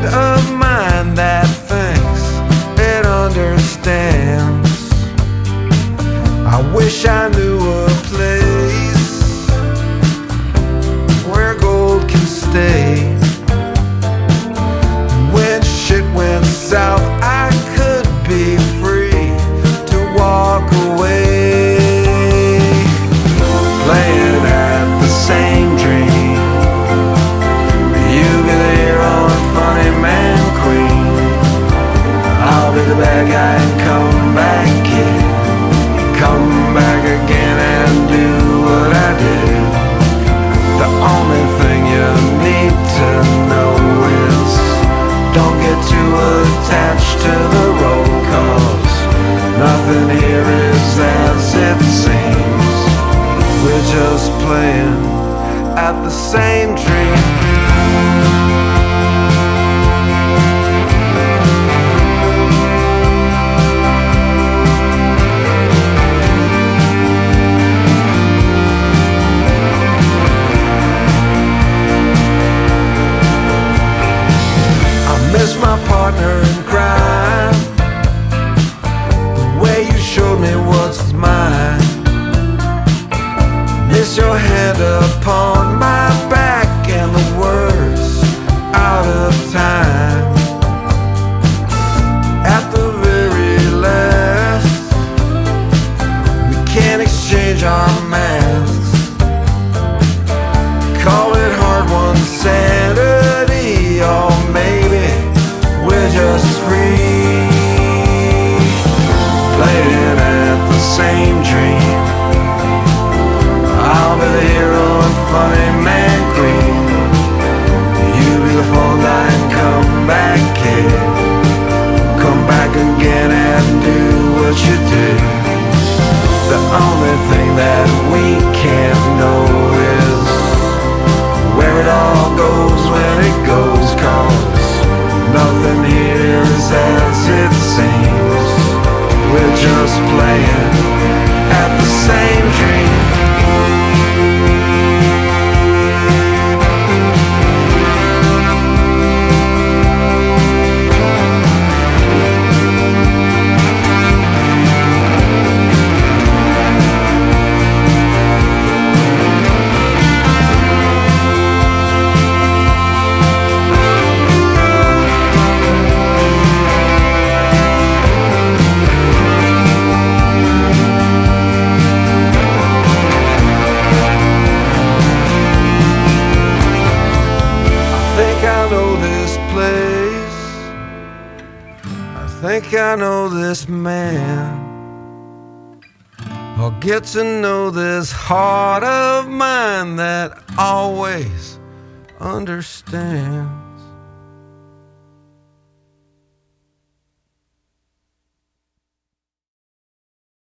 kind of mind that thinks it understands. I wish I knew playing at the same tree. say We're just playing. think I know this man. I'll get to know this heart of mine that always understands.